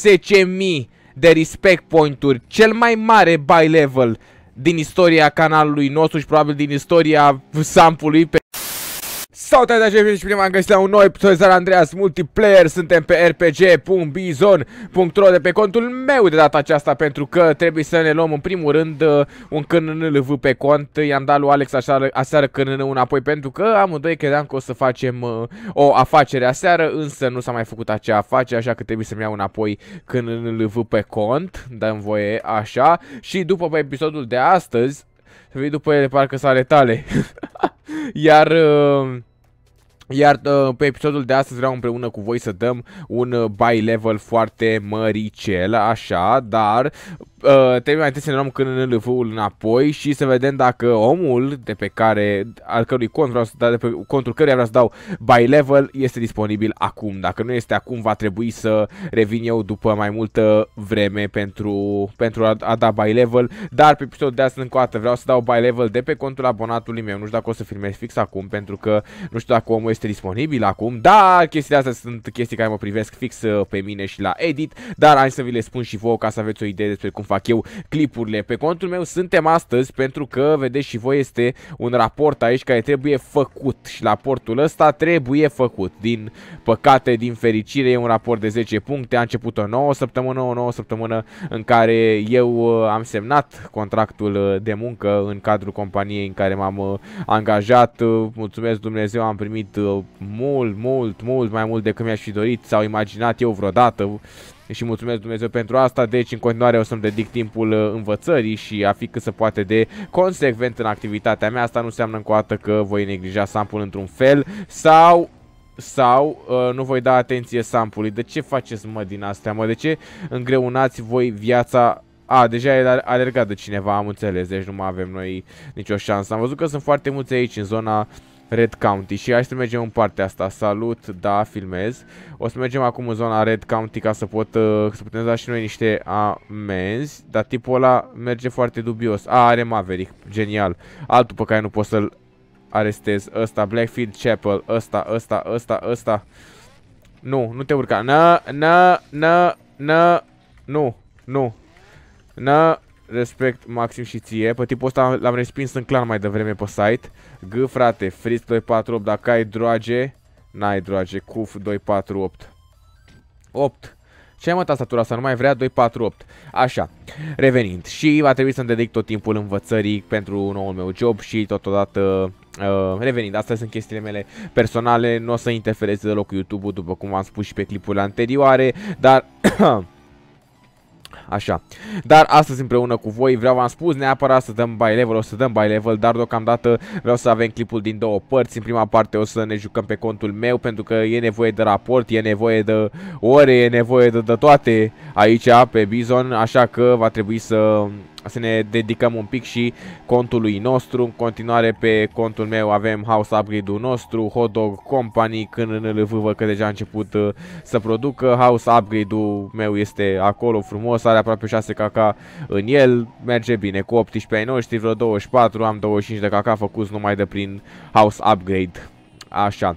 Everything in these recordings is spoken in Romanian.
10.000 de respect point-uri, cel mai mare buy level din istoria canalului nostru și probabil din istoria sampului pe Salutare de și prima am găsit la un nou episod de Andreas Multiplayer Suntem pe rpg.bizon.ro de pe contul meu de data aceasta Pentru că trebuie să ne luăm în primul rând uh, un CNNLV pe cont. I-am dat lui Alex aseară, aseară CNN înapoi pentru că amândoi credeam că o să facem uh, o afacere aseară Însă nu s-a mai făcut acea afacere așa că trebuie să-mi iau înapoi CNNLV pe cont Dăm voie așa. Și după pe episodul de astăzi Să vii după ele parcă sale tale Iar... Uh, iar uh, pe episodul de astăzi vreau împreună cu voi să dăm un uh, buy level foarte măricel, așa, dar uh, trebuie mai întâi să ne luăm când în LV-ul înapoi și să vedem dacă omul de pe care, al cărui cont vreau să dau, de pe contul căruia vreau să dau by level este disponibil acum. Dacă nu este acum, va trebui să revin eu după mai multă vreme pentru, pentru a, a da by level, dar pe episodul de astăzi încă o dată vreau să dau by level de pe contul abonatului meu. Nu știu dacă o să filmez fix acum, pentru că nu știu dacă omul este disponibil acum, dar chestiile astea sunt chestii care mă privesc fix uh, pe mine și la edit, dar hai să vi le spun și vouă ca să aveți o idee despre cum fac eu clipurile. Pe contul meu suntem astăzi pentru că, vedeți și voi, este un raport aici care trebuie făcut și raportul ăsta trebuie făcut. Din păcate, din fericire, e un raport de 10 puncte, a început o nouă săptămână, o nouă săptămână în care eu uh, am semnat contractul uh, de muncă în cadrul companiei în care m-am uh, angajat. Mulțumesc Dumnezeu, am primit mult, mult, mult mai mult decât mi-aș fi dorit sau imaginat eu vreodată și mulțumesc Dumnezeu pentru asta, deci în continuare o să-mi dedic timpul uh, învățării și a fi cât se poate de consecvent în activitatea mea. Asta nu înseamnă încă o dată că voi neglija sample într-un fel sau sau uh, nu voi da atenție sampului. De ce faceți mă din astea, mă? De ce îngreunați voi viața a, deja e alergat de cineva, am înțeles, deci nu mai avem noi nicio șansă. Am văzut că sunt foarte mulți aici în zona Red County și hai să mergem în partea asta. Salut, da, filmez. O să mergem acum în zona Red County ca să pot uh, să putem da și noi niște amenzi, dar tipul ăla merge foarte dubios. A, are Maverick, genial. Altul pe care nu pot să-l arestez. Ăsta, Blackfield Chapel, ăsta, ăsta, ăsta, ăsta. Nu, nu te urca. Na, na, na, na, nu, nu. Na, respect maxim și ție. Pe tipul ăsta l-am respins în clan mai devreme pe site. G, frate, Fritz 248, dacă ai droage, n-ai droage, Cuf 248. 8. Ce ai mă tastatura asta? Nu mai vrea 248. Așa, revenind. Și va trebui să-mi dedic tot timpul învățării pentru noul meu job și totodată Uh, revenind, astea sunt chestiile mele personale, nu o să interfereze deloc cu YouTube-ul, după cum am spus și pe clipurile anterioare, dar Așa. Dar astăzi împreună cu voi vreau, v-am spus, neapărat să dăm by level, o să dăm by level, dar deocamdată vreau să avem clipul din două părți. În prima parte o să ne jucăm pe contul meu pentru că e nevoie de raport, e nevoie de ore, e nevoie de, de toate aici pe Bizon, așa că va trebui să să ne dedicăm un pic și contului nostru. În continuare pe contul meu avem House Upgrade-ul nostru, Hot Dog Company, când în văd că deja a început uh, să producă. House Upgrade-ul meu este acolo frumos, are aproape 6 kk în el, merge bine cu 18 ai noștri, vreo 24, am 25 de kk făcuți numai de prin House Upgrade. Așa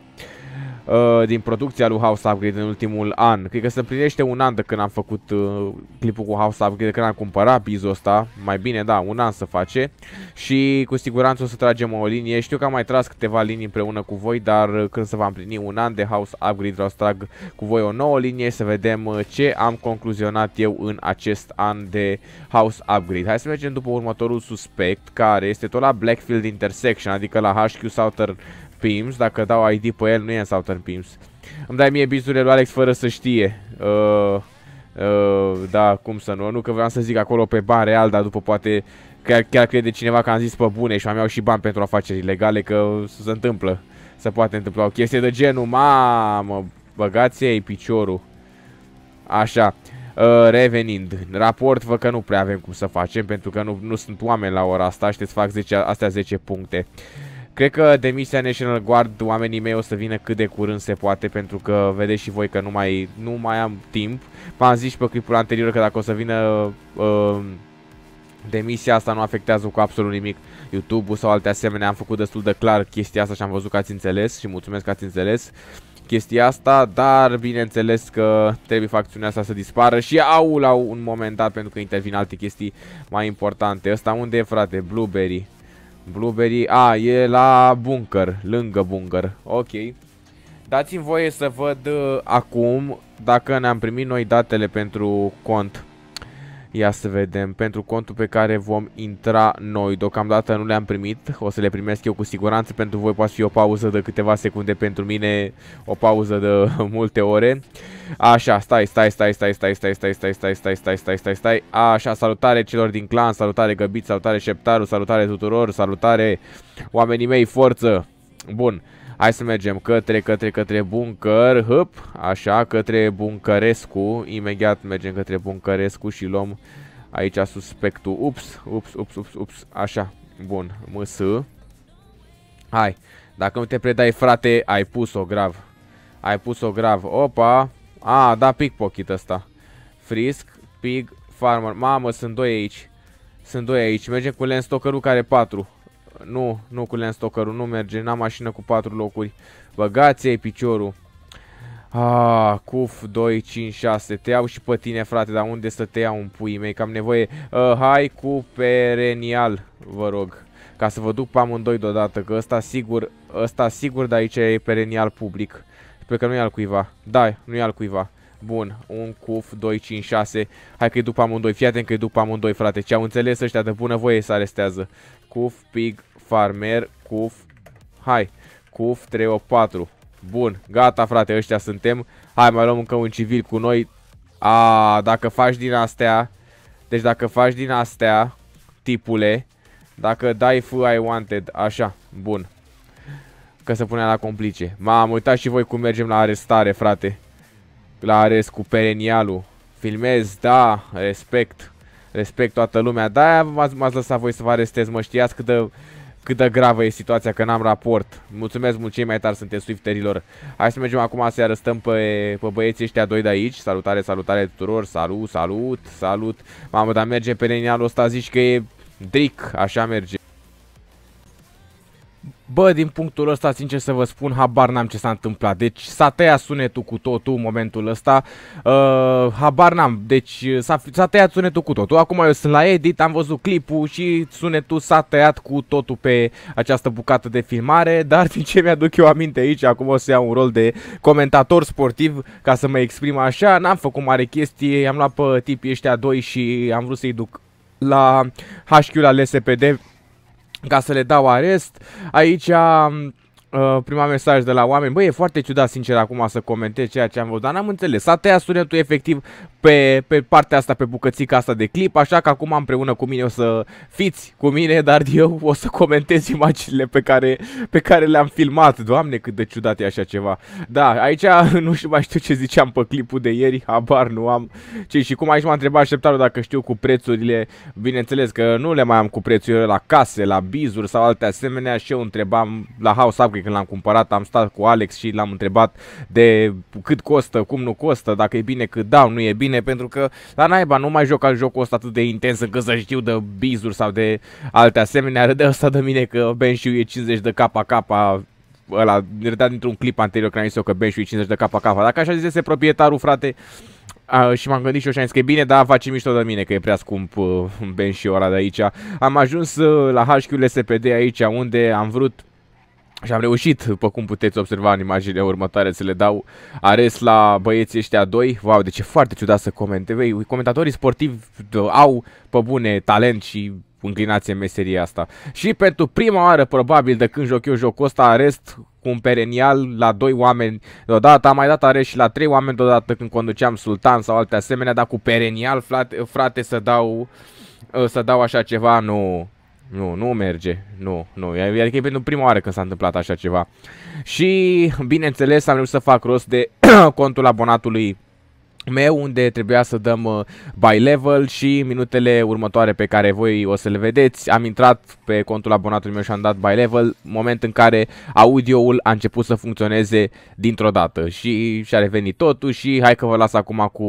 uh, din producția lui House Upgrade în ultimul an. Cred că se împlinește un an de când am făcut uh, clipul cu House Upgrade, de când am cumpărat bizul ăsta. Mai bine, da, un an să face. Și cu siguranță o să tragem o linie. Știu că am mai tras câteva linii împreună cu voi, dar uh, când se va împlini un an de House Upgrade vreau să trag cu voi o nouă linie să vedem uh, ce am concluzionat eu în acest an de House Upgrade. Hai să mergem după următorul suspect, care este tot la Blackfield Intersection, adică la HQ Southern Pims, dacă dau ID pe el, nu e în Southern Pims. Îmi dai mie bizurile lui Alex fără să știe. Uh, uh, da, cum să nu, nu că vreau să zic acolo pe bani real, dar după poate chiar, chiar crede cineva că am zis pe bune și am iau și bani pentru afaceri ilegale, că se întâmplă. Se poate întâmpla o chestie de genul, mamă, băgați ei piciorul. Așa. Uh, revenind, raport văd că nu prea avem cum să facem pentru că nu, nu sunt oameni la ora asta, știți, fac 10, astea 10 puncte. Cred că demisia National Guard, oamenii mei o să vină cât de curând se poate, pentru că vedeți și voi că nu mai, nu mai am timp. V-am zis și pe clipul anterior că dacă o să vină uh, demisia asta nu afectează cu absolut nimic YouTube-ul sau alte asemenea. Am făcut destul de clar chestia asta și am văzut că ați înțeles și mulțumesc că ați înțeles. chestia asta, dar bineînțeles că trebuie facțiunea asta să dispară și au la un moment dat pentru că intervin alte chestii mai importante. Ăsta unde e frate? Blueberry. Blueberry, a, e la bunker, lângă bunker. Ok. Dați-mi voie să văd uh, acum dacă ne-am primit noi datele pentru cont. Ia să vedem, pentru contul pe care vom intra noi, deocamdată nu le-am primit, o să le primesc eu cu siguranță, pentru voi poate fi o pauză de câteva secunde, pentru mine o pauză de multe ore. Așa, stai, stai, stai, stai, stai, stai, stai, stai, stai, stai, stai, stai, stai, stai, așa, salutare celor din clan, salutare Găbit, salutare Șeptaru, salutare tuturor, salutare oamenii mei, forță! Bun, Hai să mergem către, către, către bunker, hop, așa, către buncărescu, imediat mergem către buncărescu și luăm aici suspectul, ups, ups, ups, ups, ups, așa, bun, ms. Hai, dacă nu te predai frate, ai pus-o grav, ai pus-o grav, opa, a, da pickpocket ăsta, frisk, pig, farmer, mamă, sunt doi aici, sunt doi aici, mergem cu Lenstokerul care 4, nu, nu cu Lenstokerul, nu merge, n-am mașină cu 4 locuri. băgați ei piciorul. Ah, cuf, 2, 5, 6 Te iau și pe tine, frate, dar unde să te iau un pui mei? Că am nevoie. Uh, Hai cu perenial, vă rog. Ca să vă duc pe amândoi deodată Că ăsta sigur, ăsta sigur de aici e perenial public. Pe că nu e al cuiva Da, nu e al cuiva Bun, un cuf, 2, 5, 6 Hai că-i duc pe amândoi, fii atent că-i duc pe amândoi, frate. Ce au înțeles ăștia de bună voie să arestează Cuf, pig, farmer, cuf. Hai, cuf, 3, 8, 4. Bun, gata frate, ăștia suntem. Hai, mai luăm încă un civil cu noi. A, dacă faci din astea, deci dacă faci din astea, tipule, dacă dai F I wanted, așa, bun. Că se punea la complice. M-am uitat și voi cum mergem la arestare, frate. La arest cu perenialul. Filmez, da, respect. Respect toată lumea. Da, m-ați lăsat voi să vă arestez, mă știați cât de cât de gravă e situația, că n-am raport. Mulțumesc mult, cei mai tari sunteți Swifterilor. Hai să mergem acum să arăstăm pe, pe băieții ăștia doi de aici. Salutare, salutare tuturor, salut, salut, salut. Mamă, dar merge pe linealul ăsta, zici că e dric, așa merge. Bă, din punctul ăsta, sincer să vă spun, habar n-am ce s-a întâmplat. Deci s-a tăiat sunetul cu totul în momentul ăsta. Uh, habar n-am. Deci s-a tăiat sunetul cu totul. Acum eu sunt la edit, am văzut clipul și sunetul s-a tăiat cu totul pe această bucată de filmare. Dar din ce mi-aduc eu aminte aici, acum o să iau un rol de comentator sportiv ca să mă exprim așa. N-am făcut mare chestie, am luat pe tipii ăștia doi și am vrut să-i duc la HQ la LSPD ca să le dau arest. Aici uh, prima mesaj de la oameni, băi, e foarte ciudat sincer acum să comentez ceea ce am văzut, dar n-am înțeles, s-a tăiat sunetul efectiv pe, pe partea asta, pe bucățica asta de clip, așa că acum împreună cu mine o să fiți cu mine, dar eu o să comentez imaginile pe care, pe care le-am filmat. Doamne, cât de ciudat e așa ceva. Da, aici nu știu mai știu ce ziceam pe clipul de ieri, habar nu am. Ce și cum aici m-a întrebat așteptarul dacă știu cu prețurile, bineînțeles că nu le mai am cu prețurile la case, la bizuri sau alte asemenea și eu întrebam la House Upgrade când l-am cumpărat, am stat cu Alex și l-am întrebat de cât costă, cum nu costă, dacă e bine, cât dau, nu e bine bine pentru că la naiba nu mai joc al jocul ăsta atât de intens încât să știu de bizuri sau de alte asemenea. Râde ăsta de mine că Benshiu e 50 de KK ăla, râdea dintr-un clip anterior când am zis eu că Benshiu e 50 de KK. Dacă așa zise proprietarul, frate, a, și m-am gândit și eu și am zis că e bine, dar face mișto de mine, că e prea scump uh, Ben și ora de aici. Am ajuns uh, la HQ SPD aici, unde am vrut și am reușit, după cum puteți observa în imaginile următoare, să le dau arest la băieții ăștia doi. Wow, deci e foarte ciudat să comente. Vei, comentatorii sportivi au pe bune talent și înclinație în meseria asta. Și pentru prima oară, probabil, de când joc eu jocul ăsta, arest cu un perenial la doi oameni deodată, am mai dat arest și la trei oameni deodată când conduceam Sultan sau alte asemenea, dar cu perenial, frate, frate să dau să dau așa ceva, nu, nu, nu merge. Nu, nu. Adică e pentru prima oară când s-a întâmplat așa ceva. Și, bineînțeles, am reușit să fac rost de contul abonatului meu unde trebuia să dăm uh, by level și minutele următoare pe care voi o să le vedeți. Am intrat pe contul abonatului meu și am dat by level, moment în care audioul a început să funcționeze dintr-o dată și și-a revenit totul și hai că vă las acum cu,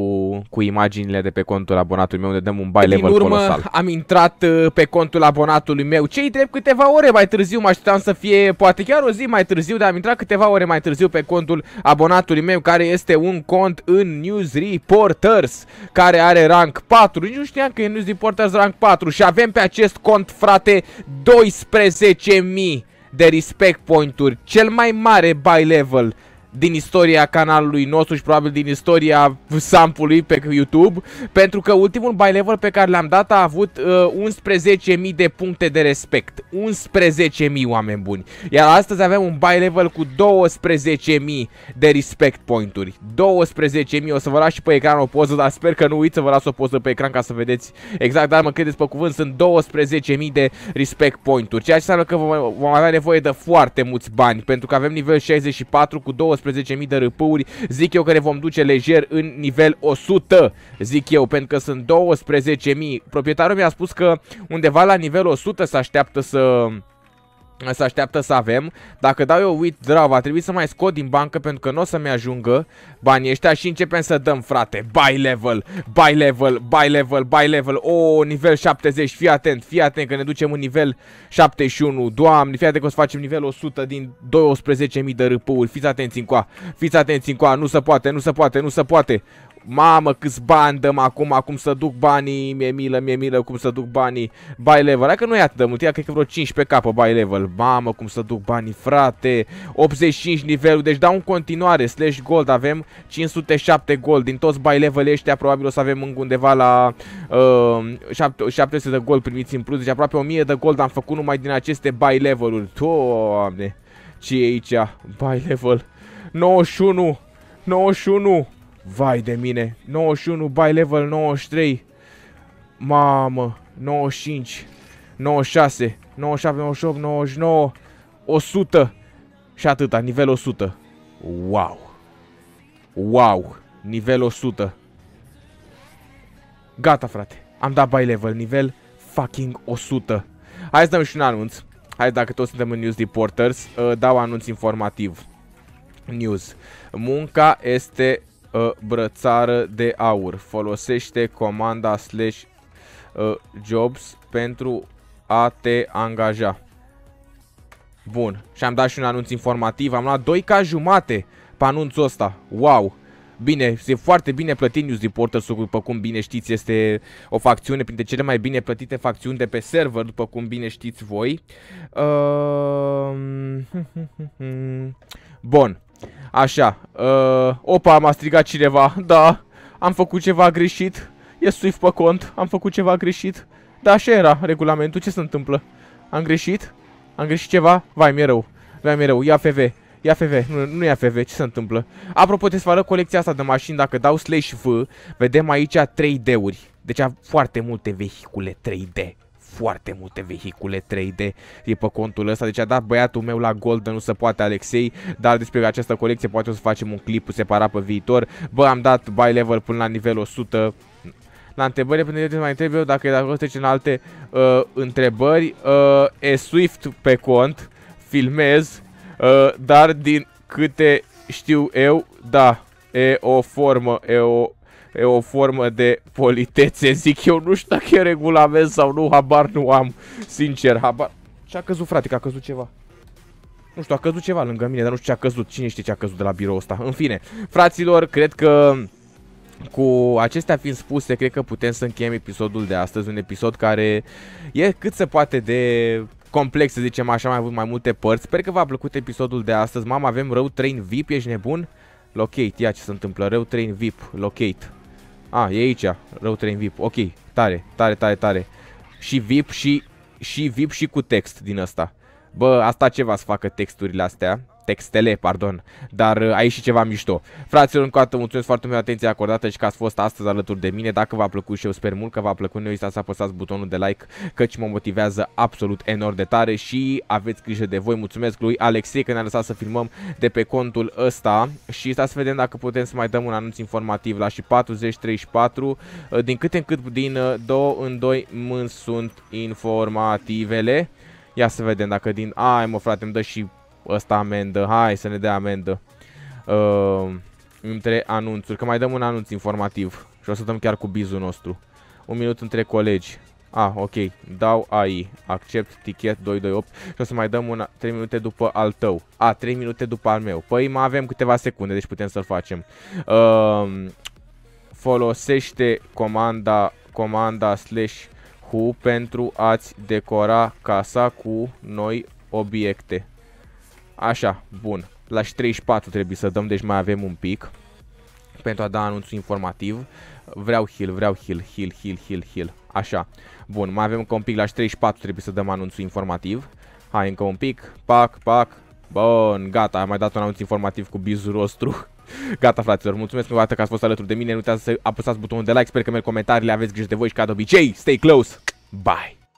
cu imaginile de pe contul abonatului meu unde dăm un by level Din urmă, colosal. am intrat uh, pe contul abonatului meu, cei drept câteva ore mai târziu, mă așteptam să fie poate chiar o zi mai târziu, dar am intrat câteva ore mai târziu pe contul abonatului meu care este un cont în Newsread Reporters, care are rank 4. Nici nu știam că e News Reporters rank 4 și avem pe acest cont, frate, 12.000 de respect point-uri, cel mai mare buy level din istoria canalului nostru și probabil din istoria sampului pe YouTube Pentru că ultimul buy level pe care l-am dat a avut uh, 11.000 de puncte de respect. 11.000 oameni buni. Iar astăzi avem un buy level cu 12.000 de respect point-uri. 12.000, o să vă las și pe ecran o poză, dar sper că nu uit să vă las o poză pe ecran ca să vedeți exact Dar mă credeți pe cuvânt, sunt 12.000 de respect point-uri Ceea ce înseamnă că vom avea nevoie de foarte mulți bani Pentru că avem nivel 64 cu 12 12.000 de râpâuri, zic eu că ne vom duce lejer în nivel 100, zic eu, pentru că sunt 12.000. Proprietarul mi-a spus că undeva la nivel 100 se așteaptă să se așteaptă să avem. Dacă dau eu withdraw, va trebui să mai scot din bancă pentru că nu o să-mi ajungă banii ăștia și începem să dăm, frate. Buy level, buy level, buy level, buy level. O, oh, nivel 70, fii atent, fii atent că ne ducem în nivel 71. Doamne, fii atent că o să facem nivel 100 din 12.000 de râpăuri. Fiți atenți încoa, fiți atenți încoa, nu se poate, nu se poate, nu se poate. Mamă, câți bani dăm acum, cum să duc banii, mi-e milă, mi-e milă cum să duc banii. Buy level, hai că nu e atât de mult, ia cred că vreo 15 capă buy level. Mamă, cum să duc banii, frate. 85 nivelul, deci dau în continuare, slash gold, avem 507 gold. Din toți buy level ăștia probabil o să avem undeva la uh, 700 de gold primiți în plus Deci aproape 1000 de gold am făcut numai din aceste buy level-uri. Doamne, ce e aici, buy level 91 91 Vai de mine. 91, by level 93. Mamă. 95. 96. 97, 98, 99. 100. Și atâta, nivel 100. Wow. Wow. Nivel 100. Gata, frate. Am dat by level, nivel fucking 100. Hai să dăm și un anunț. Hai dacă toți suntem în News Reporters, uh, dau anunț informativ. News. Munca este uh, brățară de aur. Folosește comanda slash uh, jobs pentru a te angaja. Bun. Și am dat și un anunț informativ. Am luat 2 ca jumate pe anunțul ăsta. Wow! Bine, e foarte bine plătit News Reporters, după cum bine știți, este o facțiune printre cele mai bine plătite facțiuni de pe server, după cum bine știți voi. Uh... Bun. Așa, uh, opa, m-a strigat cineva, da, am făcut ceva greșit, e Swift pe cont, am făcut ceva greșit, da, așa era regulamentul, ce se întâmplă? Am greșit? Am greșit ceva? Vai, mi-e rău, vai, mi-e rău, ia FV, ia FV, nu, nu ia FV, ce se întâmplă? Apropo, te să colecția asta de mașini, dacă dau slash V, vedem aici 3D-uri, deci am foarte multe vehicule 3D foarte multe vehicule 3D e pe contul ăsta, deci a dat băiatul meu la Golden, nu se poate Alexei, dar despre această colecție poate o să facem un clip separat pe viitor. Bă, am dat buy level până la nivel 100, la întrebări, pentru că mai întreb eu dacă dacă o să în alte uh, întrebări, uh, e Swift pe cont, filmez, uh, dar din câte știu eu, da, e o formă, e o e o formă de politețe, zic eu, nu știu dacă e regulament sau nu, habar nu am, sincer, habar... Ce-a căzut, frate, că a căzut ceva? Nu știu, a căzut ceva lângă mine, dar nu știu ce a căzut, cine știe ce a căzut de la birou ăsta. În fine, fraților, cred că cu acestea fiind spuse, cred că putem să încheiem episodul de astăzi, un episod care e cât se poate de complex, să zicem așa, mai avut mai multe părți. Sper că v-a plăcut episodul de astăzi. Mama, avem rău train VIP, ești nebun? Locate, ia ce se întâmplă, rău train VIP, locate. A, e aici, rău train VIP. Ok, tare, tare, tare, tare. Și VIP și, și VIP și cu text din asta. Bă, asta ce va să facă texturile astea. Textele, pardon, dar uh, aici și ceva mișto. Fraților, încă o dată mulțumesc foarte mult atenția acordată și că ați fost astăzi alături de mine. Dacă v-a plăcut și eu sper mult că v-a plăcut, nu uitați să apăsați butonul de like, căci mă motivează absolut enorm de tare și aveți grijă de voi. Mulțumesc lui Alexei că ne-a lăsat să filmăm de pe contul ăsta și stați să vedem dacă putem să mai dăm un anunț informativ la și 4034. Uh, din câte în cât din 2 uh, în 2 mâini sunt informativele. Ia să vedem dacă din... Ai mă frate, îmi dă și ăsta amendă. Hai să ne dea amendă. Uh, între anunțuri, că mai dăm un anunț informativ. Și o să dăm chiar cu bizul nostru. Un minut între colegi. Ah, ok. Dau AI. Accept tichet 228 și o să mai dăm una 3 minute după al tău. A, 3 minute după al meu. Păi mai avem câteva secunde, deci putem să-l facem. Uh, folosește comanda comanda slash who pentru a-ți decora casa cu noi obiecte. Așa, bun. La 34 trebuie să dăm, deci mai avem un pic pentru a da anunțul informativ. Vreau heal, vreau heal, heal, heal, heal, heal. Așa. Bun, mai avem încă un pic, la 34 trebuie să dăm anunțul informativ. Hai, încă un pic. Pac, pac. Bun, gata, am mai dat un anunț informativ cu bizul rostru. Gata, fraților, mulțumesc încă o dată că ați fost alături de mine. Nu uitați să apăsați butonul de like, sper că merg comentariile, aveți grijă de voi și ca de obicei, stay close. Bye!